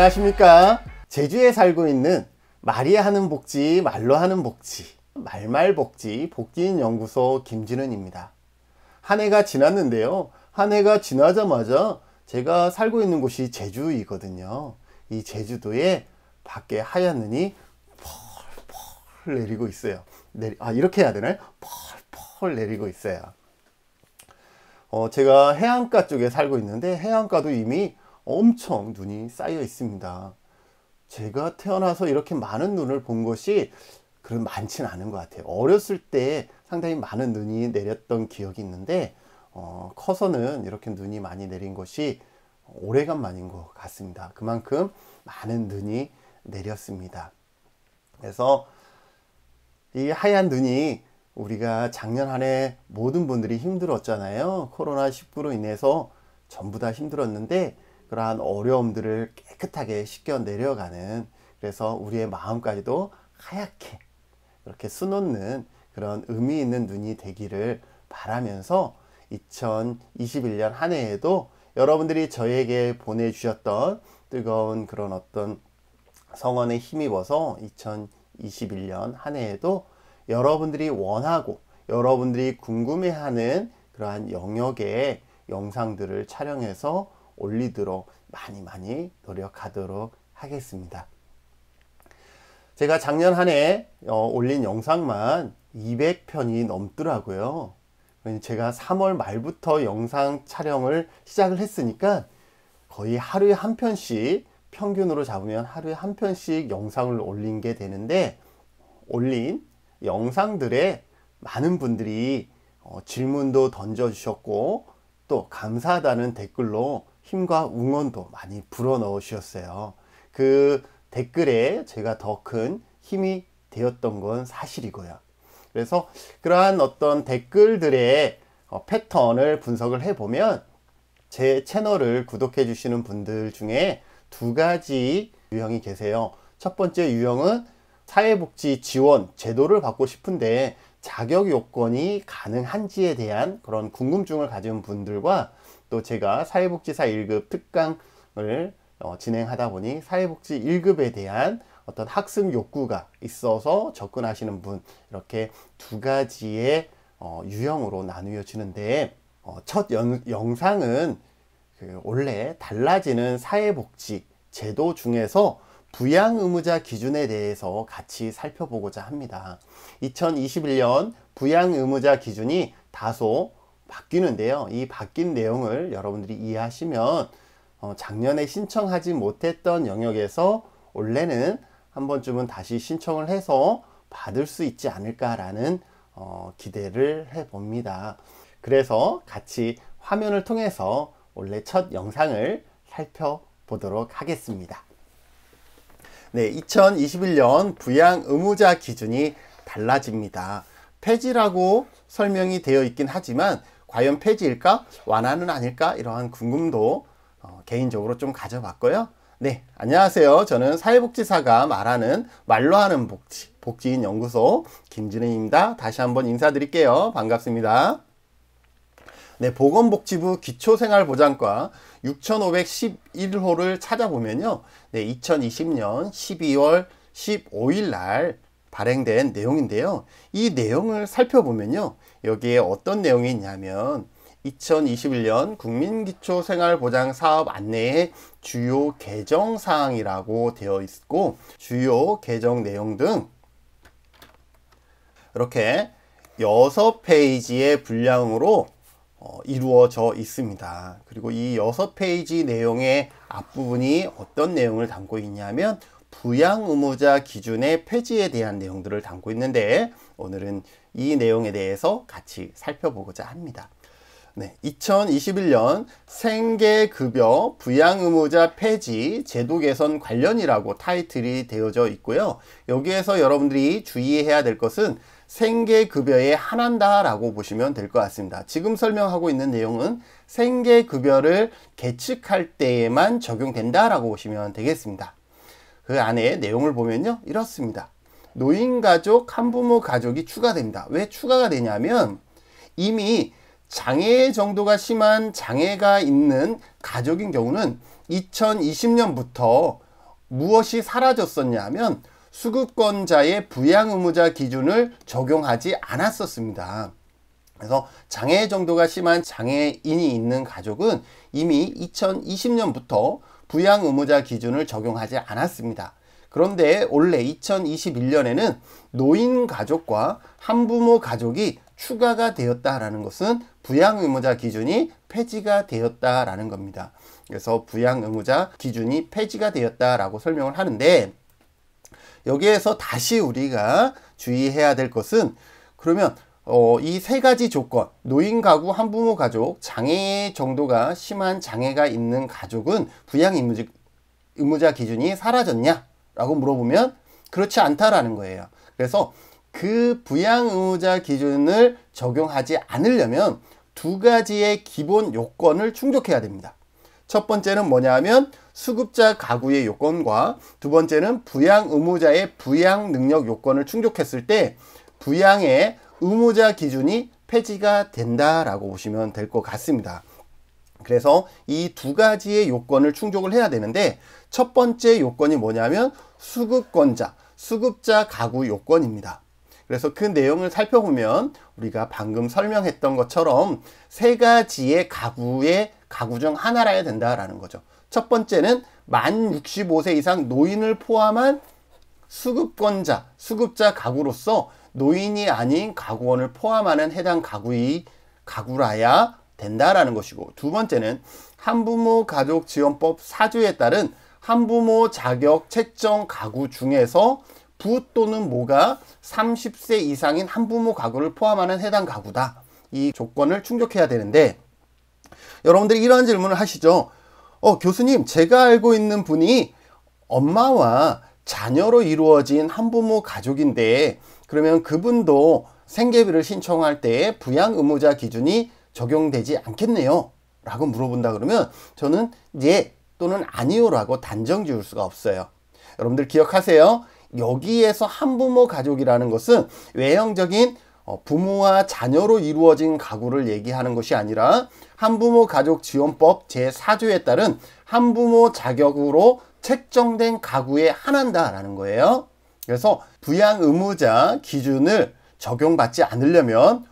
안녕하십니까? 제주에 살고 있는 말이 하는 복지 말로 하는 복지 말말복지 복지인 연구소 김진은입니다. 한 해가 지났는데요. 한 해가 지나자마자 제가 살고 있는 곳이 제주이거든요. 이 제주도에 밖에 하얀 눈이 펄펄 내리고 있어요. 내리, 아 이렇게 해야 되나요? 펄펄 내리고 있어요. 어, 제가 해안가 쪽에 살고 있는데 해안가도 이미 엄청 눈이 쌓여 있습니다. 제가 태어나서 이렇게 많은 눈을 본 것이 그런 많지는 않은 것 같아요. 어렸을 때 상당히 많은 눈이 내렸던 기억이 있는데 어, 커서는 이렇게 눈이 많이 내린 것이 오래간만인 것 같습니다. 그만큼 많은 눈이 내렸습니다. 그래서 이 하얀 눈이 우리가 작년 한 해 모든 분들이 힘들었잖아요. 코로나19로 인해서 전부 다 힘들었는데 그러한 어려움들을 깨끗하게 씻겨 내려가는 그래서 우리의 마음까지도 하얗게 이렇게 수놓는 그런 의미 있는 눈이 되기를 바라면서 2021년 한 해에도 여러분들이 저에게 보내주셨던 뜨거운 그런 어떤 성원에 힘입어서 2021년 한 해에도 여러분들이 원하고 여러분들이 궁금해하는 그러한 영역의 영상들을 촬영해서 올리도록 많이 많이 노력하도록 하겠습니다. 제가 작년 한해 어, 올린 영상만 200편이 넘더라고요. 제가 3월 말부터 영상 촬영을 시작을 했으니까 거의 하루에 한 편씩 평균으로 잡으면 하루에 한 편씩 영상을 올린 게 되는데 올린 영상들에 많은 분들이 어, 질문도 던져주셨고 또 감사하다는 댓글로 힘과 응원도 많이 불어 넣으셨어요. 그 댓글에 제가 더 큰 힘이 되었던 건 사실이고요. 그래서 그러한 어떤 댓글들의 어, 패턴을 분석을 해보면 제 채널을 구독해 주시는 분들 중에 두 가지 유형이 계세요. 첫 번째 유형은 사회복지 지원 제도를 받고 싶은데 자격 요건이 가능한지에 대한 그런 궁금증을 가진 분들과 또 제가 사회복지사 1급 특강을 어, 진행하다 보니 사회복지 1급에 대한 어떤 학습 욕구가 있어서 접근하시는 분 이렇게 두 가지의 어, 유형으로 나누어지는데 어, 첫 연, 영상은 그 원래 달라지는 사회복지 제도 중에서 부양 의무자 기준에 대해서 같이 살펴보고자 합니다. 2021년 부양 의무자 기준이 다소 바뀌는데요. 이 바뀐 내용을 여러분들이 이해하시면 어, 작년에 신청하지 못했던 영역에서 올해는 한 번쯤은 다시 신청을 해서 받을 수 있지 않을까라는 어, 기대를 해봅니다. 그래서 같이 화면을 통해서 원래 첫 영상을 살펴보도록 하겠습니다. 네, 2021년 부양 의무자 기준이 달라집니다. 폐지라고 설명이 되어 있긴 하지만 과연 폐지일까? 완화는 아닐까? 이러한 궁금도 어, 개인적으로 좀 가져봤고요. 네, 안녕하세요. 저는 사회복지사가 말하는 말로 하는 복지, 복지인 연구소 김진은입니다. 다시 한번 인사드릴게요. 반갑습니다. 네, 보건복지부 기초생활보장과 6511호를 찾아보면요. 네, 2020년 12월 15일 날 발행된 내용인데요. 이 내용을 살펴보면요. 여기에 어떤 내용이 있냐면 2021년 국민기초생활보장사업 안내의 주요 개정 사항이라고 되어 있고 주요 개정 내용 등 이렇게 6페이지의 분량으로 어, 이루어져 있습니다. 그리고 이 6페이지 내용의 앞부분이 어떤 내용을 담고 있냐면 부양 의무자 기준의 폐지에 대한 내용들을 담고 있는데 오늘은 이 내용에 대해서 같이 살펴보고자 합니다. 네, 2021년 생계급여 부양의무자 폐지 제도 개선 관련이라고 타이틀이 되어져 있고요. 여기에서 여러분들이 주의해야 될 것은 생계급여에 한한다라고 보시면 될 것 같습니다. 지금 설명하고 있는 내용은 생계급여를 계측할 때에만 적용된다라고 보시면 되겠습니다. 그 안에 내용을 보면요. 이렇습니다. 노인 가족, 한부모 가족이 추가됩니다. 왜 추가가 되냐면 이미 장애 정도가 심한 장애가 있는 가족인 경우는 2020년부터 무엇이 사라졌었냐 하면 수급권자의 부양 의무자 기준을 적용하지 않았었습니다. 그래서 장애 정도가 심한 장애인이 있는 가족은 이미 2020년부터 부양 의무자 기준을 적용하지 않았습니다. 그런데 올해 2021년에는 노인 가족과 한부모 가족이 추가가 되었다라는 것은 부양 의무자 기준이 폐지가 되었다라는 겁니다. 그래서 부양 의무자 기준이 폐지가 되었다라고 설명을 하는데 여기에서 다시 우리가 주의해야 될 것은 그러면 어, 이 세 가지 조건 노인 가구 한부모 가족 장애 정도가 심한 장애가 있는 가족은 부양 의무자, 의무자 기준이 사라졌냐 라고 물어보면 그렇지 않다라는 거예요. 그래서 그 부양 의무자 기준을 적용하지 않으려면 두 가지의 기본 요건을 충족해야 됩니다. 첫 번째는 뭐냐 하면 수급자 가구의 요건과 두 번째는 부양 의무자의 부양 능력 요건을 충족했을 때 부양의 의무자 기준이 폐지가 된다라고 보시면 될 것 같습니다. 그래서 이 두 가지의 요건을 충족을 해야 되는데 첫 번째 요건이 뭐냐면 수급권자, 수급자 가구 요건입니다. 그래서 그 내용을 살펴보면 우리가 방금 설명했던 것처럼 세 가지의 가구의 가구 중 하나라야 된다라는 거죠. 첫 번째는 만 65세 이상 노인을 포함한 수급권자, 수급자 가구로서 노인이 아닌 가구원을 포함하는 해당 가구의 가구라야 된다라는 것이고 두 번째는 한부모 가족 지원법 사조에 따른 한부모 자격 채정 가구 중에서 부 또는 모가 30세 이상인 한부모 가구를 포함하는 해당 가구다. 이 조건을 충족해야 되는데 여러분들이 이러한 질문을 하시죠. 어, 교수님, 제가 알고 있는 분이 엄마와 자녀로 이루어진 한부모 가족인데 그러면 그분도 생계비를 신청할 때 부양 의무자 기준이 적용되지 않겠네요. 라고 물어본다 그러면 저는 예 또는 아니요 라고 단정 지을 수가 없어요. 여러분들 기억하세요. 여기에서 한부모 가족이라는 것은 외형적인 어, 부모와 자녀로 이루어진 가구를 얘기하는 것이 아니라 한부모 가족 지원법 제4조에 따른 한부모 자격으로 책정된 가구에 한한다라는 거예요. 그래서 부양 의무자 기준을 적용받지 않으려면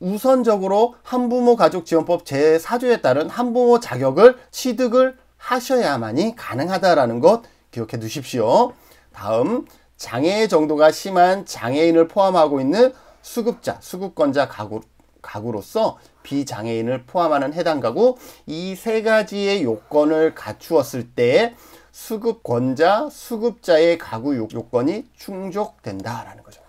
우선적으로 한부모 가족 지원법 제4조에 따른 한부모 자격을 취득을 하셔야만이 가능하다라는 것 기억해 두십시오. 다음 장애 정도가 심한 장애인을 포함하고 있는 수급자, 수급권자 가구, 가구로서 비장애인을 포함하는 해당 가구 이 세 가지의 요건을 갖추었을 때 수급권자, 수급자의 가구 요건이 충족된다라는 거죠.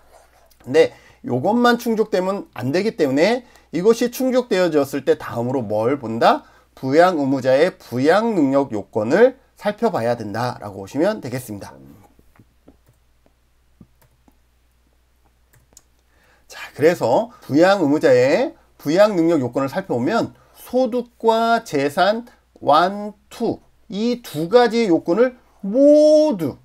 근데 요것만 충족되면 안 되기 때문에 이것이 충족되어졌을 때 다음으로 뭘 본다? 부양 의무자의 부양 능력 요건을 살펴봐야 된다라고 보시면 되겠습니다. 그래서 부양 의무자의 부양 능력 요건을 살펴보면 소득과 재산, one, two, 이 두 가지 요건을 모두,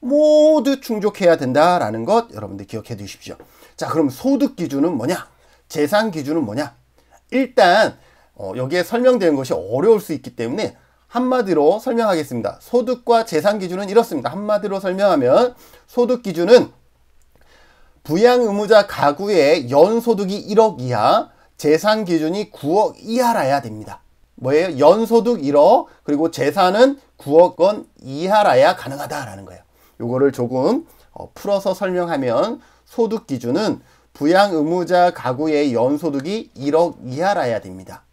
모두 충족해야 된다라는 것 여러분들 기억해 두십시오. 자, 그럼 소득 기준은 뭐냐? 재산 기준은 뭐냐? 일단, 어, 여기에 설명되는 것이 어려울 수 있기 때문에 한마디로 설명하겠습니다. 소득과 재산 기준은 이렇습니다. 한마디로 설명하면 소득 기준은 부양 의무자 가구의 연 소득이 1억 이하, 재산 기준이 9억 이하라야 됩니다. 뭐예요? 연소득 1억, 그리고 재산은 9억 원 이하라야 가능하다라는 거예요. 요거를 조금 어, 풀어서 설명하면 소득 기준은 부양 의무자 가구의 연소득이 1억 이하라야 됩니다.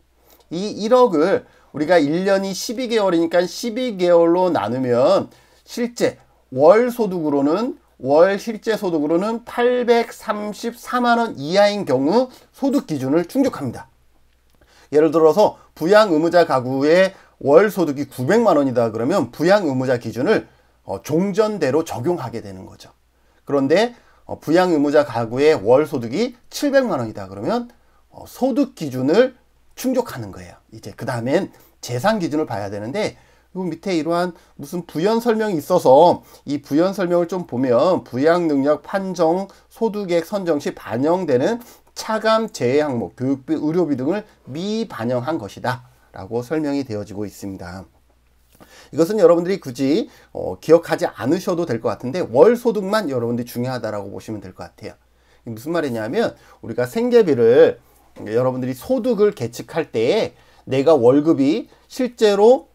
이 1억을 우리가 1년이 12개월이니까 12개월로 나누면 실제 월 소득으로는 월 실제 소득으로는 834만 원 이하인 경우 소득 기준을 충족합니다. 예를 들어서 부양 의무자 가구의 월 소득이 900만 원이다 그러면 부양 의무자 기준을 어, 종전대로 적용하게 되는 거죠. 그런데 어, 부양 의무자 가구의 월 소득이 700만 원이다 그러면 어, 소득 기준을 충족하는 거예요. 이제 그 다음엔 재산 기준을 봐야 되는데 그 밑에 이러한 무슨 부연 설명이 있어서 이 부연 설명을 좀 보면 부양 능력 판정 소득액 선정 시 반영되는 차감 제외 항목 교육비 의료비 등을 미반영한 것이다 라고 설명이 되어지고 있습니다 이것은 여러분들이 굳이 어, 기억하지 않으셔도 될 것 같은데 월 소득만 여러분들이 중요하다라고 보시면 될 것 같아요. 무슨 말이냐면 우리가 생계비를 여러분들이 소득을 계측할 때에 내가 월급이 실제로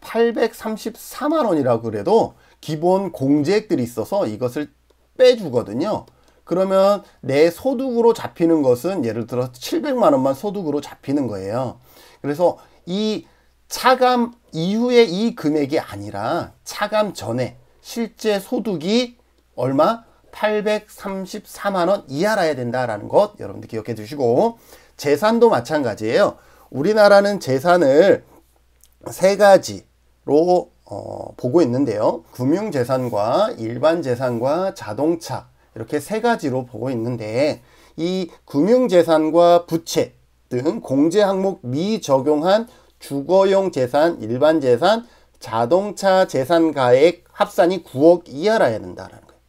834만 원이라고 그래도 기본 공제액들이 있어서 이것을 빼주거든요. 그러면 내 소득으로 잡히는 것은 예를 들어 700만 원만 소득으로 잡히는 거예요. 그래서 이 차감 이후에 이 금액이 아니라 차감 전에 실제 소득이 얼마? 834만 원 이하라야 된다라는 것 여러분들 기억해 두시고 재산도 마찬가지예요. 우리나라는 재산을 세 가지로 어, 보고 있는데요. 금융재산과 일반재산과 자동차 이렇게 세 가지로 보고 있는데 이 금융재산과 부채 등 공제 항목 미적용한 주거용 재산, 일반 재산, 자동차 재산 가액 합산이 9억 이하라야 된다라는 거예요.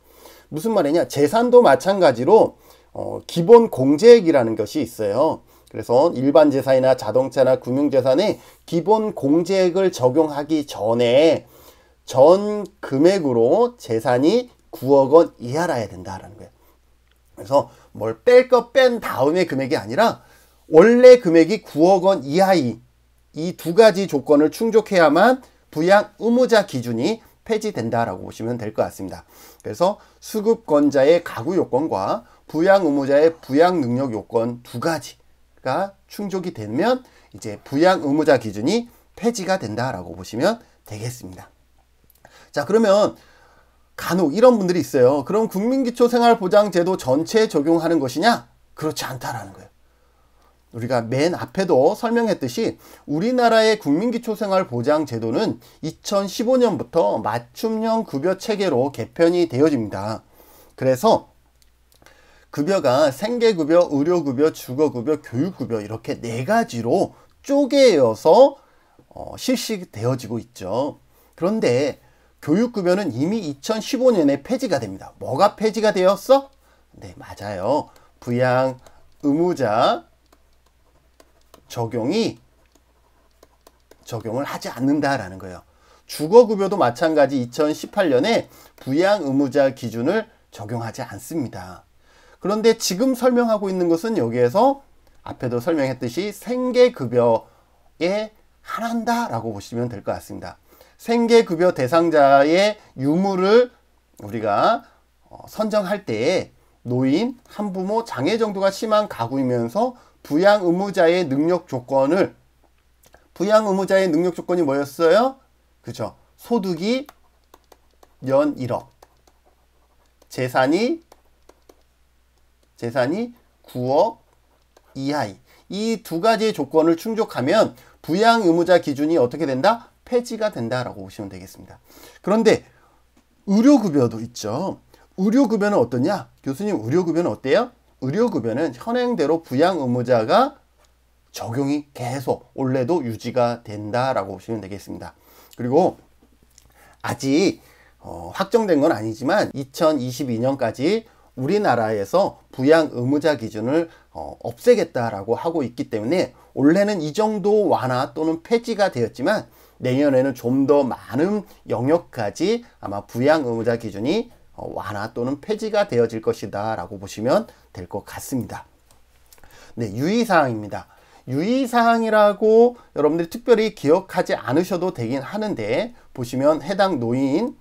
무슨 말이냐? 재산도 마찬가지로 어, 기본 공제액이라는 것이 있어요. 그래서 일반 재산이나 자동차나 금융재산에 기본 공제액을 적용하기 전에 전 금액으로 재산이 9억 원 이하라야 된다라는 거예요. 그래서 뭘 뺄 거 뺀 다음에 금액이 아니라 원래 금액이 9억 원 이하이 이 두 가지 조건을 충족해야만 부양 의무자 기준이 폐지된다라고 보시면 될 것 같습니다. 그래서 수급권자의 가구 요건과 부양 의무자의 부양 능력 요건 두 가지가 충족이 되면 이제 부양 의무자 기준이 폐지가 된다라고 보시면 되겠습니다. 자, 그러면 간혹 이런 분들이 있어요. 그럼 국민기초생활보장제도 전체에 적용하는 것이냐? 그렇지 않다라는 거예요. 우리가 맨 앞에도 설명했듯이 우리나라의 국민기초생활보장제도는 2015년부터 맞춤형 급여 체계로 개편이 되어집니다. 그래서 급여가 생계급여, 의료급여, 주거급여, 교육급여 이렇게 네 가지로 쪼개어서 어, 실시되어지고 있죠. 그런데 교육급여는 이미 2015년에 폐지가 됩니다. 뭐가 폐지가 되었어? 네, 맞아요. 부양 의무자 적용이 적용을 하지 않는다라는 거예요. 주거급여도 마찬가지 2018년에 부양 의무자 기준을 적용하지 않습니다. 그런데 지금 설명하고 있는 것은 여기에서 앞에도 설명했듯이 생계급여에 한한다라고 보시면 될 것 같습니다. 생계급여 대상자의 유무를 우리가 어, 선정할 때에 노인, 한부모, 장애 정도가 심한 가구이면서 부양 의무자의 능력 조건을 부양 의무자의 능력 조건이 뭐였어요? 그죠? 소득이 연 1억 재산이 재산이 9억 이하이 이 두 가지의 조건을 충족하면 부양 의무자 기준이 어떻게 된다? 폐지가 된다라고 보시면 되겠습니다. 그런데 의료급여도 있죠. 의료급여는 어떠냐? 교수님 의료급여는 어때요? 의료급여는 현행대로 부양 의무자가 적용이 계속 올해도 유지가 된다라고 보시면 되겠습니다. 그리고 아직 어, 확정된 건 아니지만 2022년까지 우리나라에서 부양 의무자 기준을 어, 없애겠다라고 하고 있기 때문에 올해는 이 정도 완화 또는 폐지가 되었지만 내년에는 좀 더 많은 영역까지 아마 부양 의무자 기준이 어, 완화 또는 폐지가 되어질 것이다 라고 보시면 될 것 같습니다. 네, 유의사항입니다. 유의사항이라고 여러분들이 특별히 기억하지 않으셔도 되긴 하는데 보시면 해당 노인,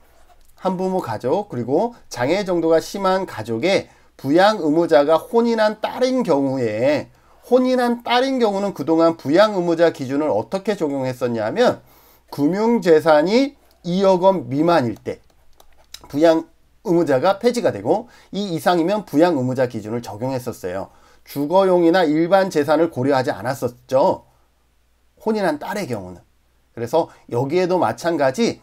한부모 가족, 그리고 장애 정도가 심한 가족의 부양 의무자가 혼인한 딸인 경우에 혼인한 딸인 경우는 그동안 부양 의무자 기준을 어떻게 적용했었냐면 금융재산이 2억 원 미만일 때 부양 의무자가 폐지가 되고 이 이상이면 부양 의무자 기준을 적용했었어요. 주거용이나 일반 재산을 고려하지 않았었죠. 혼인한 딸의 경우는. 그래서 여기에도 마찬가지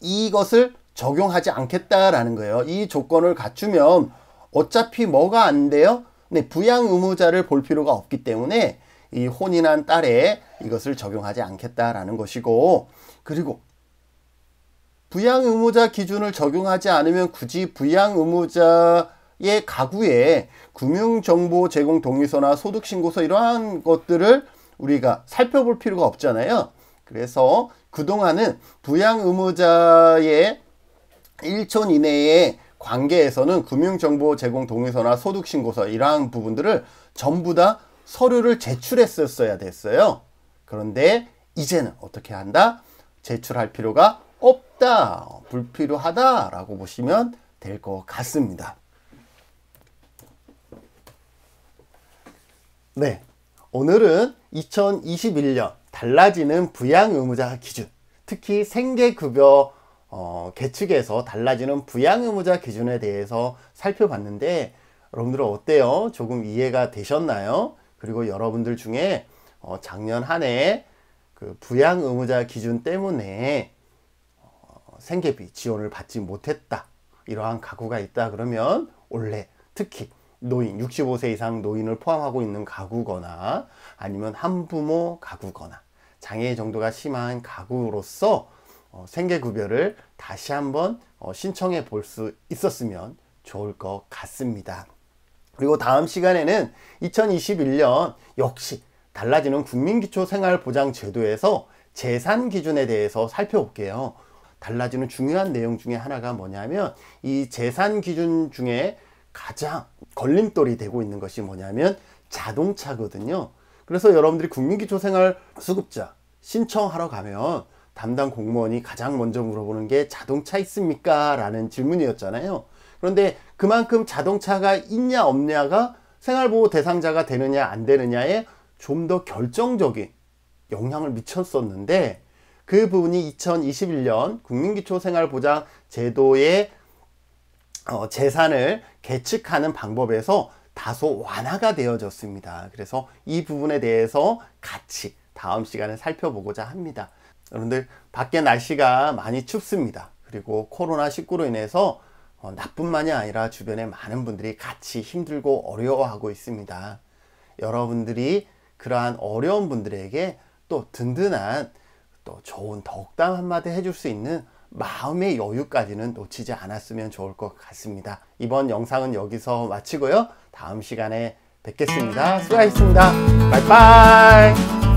이것을 적용하지 않겠다라는 거예요. 이 조건을 갖추면 어차피 뭐가 안 돼요? 네, 부양 의무자를 볼 필요가 없기 때문에 이 혼인한 딸에 이것을 적용하지 않겠다라는 것이고 그리고 부양 의무자 기준을 적용하지 않으면 굳이 부양 의무자의 가구에 금융정보 제공 동의서나 소득신고서 이러한 것들을 우리가 살펴볼 필요가 없잖아요. 그래서 그동안은 부양 의무자의 1촌 이내의 관계에서는 금융정보 제공 동의서나 소득신고서 이러한 부분들을 전부 다 서류를 제출했었어야 됐어요. 그런데 이제는 어떻게 한다? 제출할 필요가 없다. 불필요하다라고 보시면 될 것 같습니다. 네. 오늘은 2021년 달라지는 부양 의무자 기준, 특히 생계급여 어, 계측에서 달라지는 부양 의무자 기준에 대해서 살펴봤는데 여러분들은 어때요? 조금 이해가 되셨나요? 그리고 여러분들 중에 어, 작년 한 해 그 부양 의무자 기준 때문에 어, 생계비 지원을 받지 못했다. 이러한 가구가 있다 그러면 원래 특히 노인 65세 이상 노인을 포함하고 있는 가구거나 아니면 한부모 가구거나 장애 정도가 심한 가구로서 어, 생계급여를 다시 한번 어, 신청해 볼 수 있었으면 좋을 것 같습니다. 그리고 다음 시간에는 2021년 역시 달라지는 국민기초생활보장제도에서 재산 기준에 대해서 살펴볼게요. 달라지는 중요한 내용 중에 하나가 뭐냐면 이 재산 기준 중에 가장 걸림돌이 되고 있는 것이 뭐냐면 자동차거든요. 그래서 여러분들이 국민기초생활수급자 신청하러 가면 담당 공무원이 가장 먼저 물어보는 게 자동차 있습니까? 라는 질문이었잖아요. 그런데 그만큼 자동차가 있냐 없냐가 생활보호 대상자가 되느냐 안 되느냐에 좀 더 결정적인 영향을 미쳤었는데 그 부분이 2021년 국민기초생활보장 제도의 어, 재산을 계측하는 방법에서 다소 완화가 되어졌습니다. 그래서 이 부분에 대해서 같이 다음 시간에 살펴보고자 합니다. 여러분들 밖에 날씨가 많이 춥습니다. 그리고 코로나19로 인해서 어, 나뿐만이 아니라 주변에 많은 분들이 같이 힘들고 어려워하고 있습니다. 여러분들이 그러한 어려운 분들에게 또 든든한 또 좋은 덕담 한마디 해줄 수 있는 마음의 여유까지는 놓치지 않았으면 좋을 것 같습니다. 이번 영상은 여기서 마치고요. 다음 시간에 뵙겠습니다. 수고하셨습니다. 바이바이.